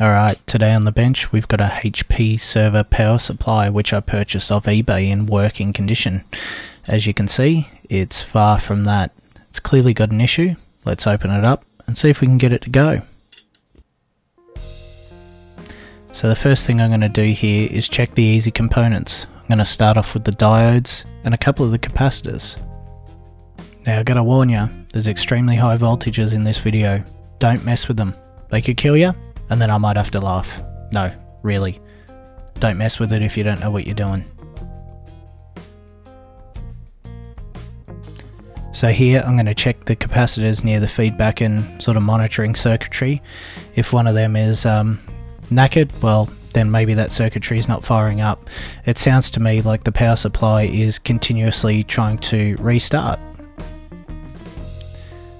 Alright, today on the bench we've got a HP server power supply which I purchased off eBay in working condition. As you can see, it's far from that. It's clearly got an issue. Let's open it up and see if we can get it to go. So the first thing I'm going to do here is check the easy components. I'm going to start off with the diodes and a couple of the capacitors. Now I gotta warn you, there's extremely high voltages in this video. Don't mess with them. They could kill you, and then I might have to laugh. No, really. Don't mess with it if you don't know what you're doing. So here I'm going to check the capacitors near the feedback and sort of monitoring circuitry. If one of them is um, knackered, well then maybe that circuitry is not firing up. It sounds to me like the power supply is continuously trying to restart.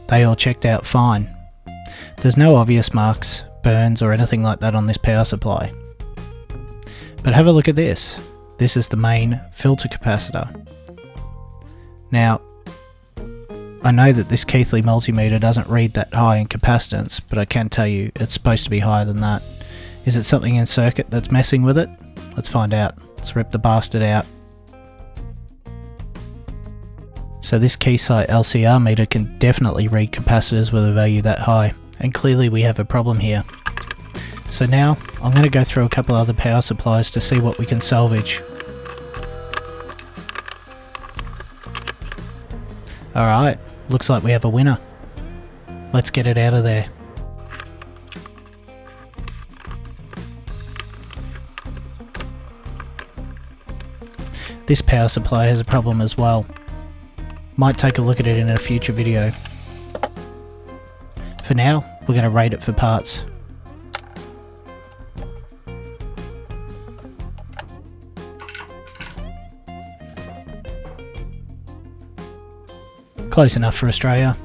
They all checked out fine. There's no obvious marks burns or anything like that on this power supply. But have a look at this. This is the main filter capacitor. Now, I know that this Keithley multimeter doesn't read that high in capacitance, but I can tell you it's supposed to be higher than that. Is it something in circuit that's messing with it? Let's find out. Let's rip the bastard out. So this Keysight LCR meter can definitely read capacitors with a value that high, and clearly we have a problem here. So now, I'm going to go through a couple other power supplies to see what we can salvage. Alright, looks like we have a winner. Let's get it out of there. This power supply has a problem as well. Might take a look at it in a future video. For now, we're going to rate it for parts. Close enough for Australia.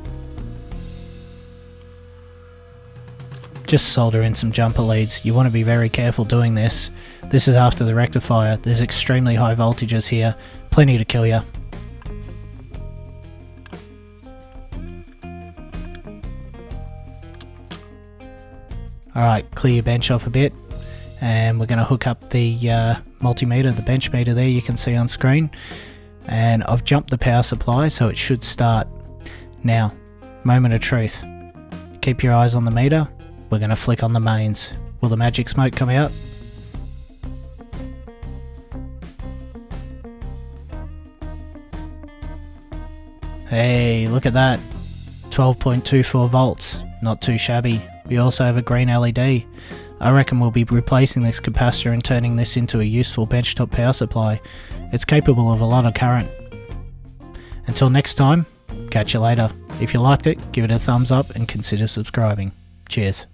Just solder in some jumper leads. You want to be very careful doing this. This is after the rectifier. There's extremely high voltages here. Plenty to kill you. Alright, clear your bench off a bit. And we're going to hook up the uh, multimeter, the bench meter there you can see on screen and I've jumped the power supply so it should start now. Moment of truth. Keep your eyes on the meter. We're going to flick on the mains. Will the magic smoke come out? Hey look at that. 12.24 volts. Not too shabby. We also have a green LED I reckon we'll be replacing this capacitor and turning this into a useful benchtop power supply. It's capable of a lot of current. Until next time, catch you later. If you liked it, give it a thumbs up and consider subscribing. Cheers.